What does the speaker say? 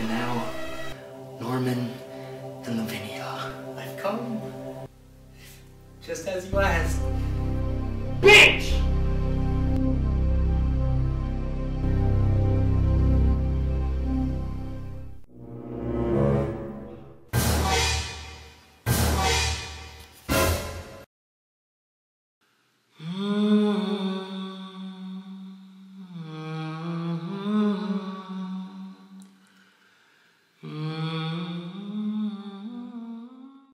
and now Norman and Lavinia. I've come just as you asked.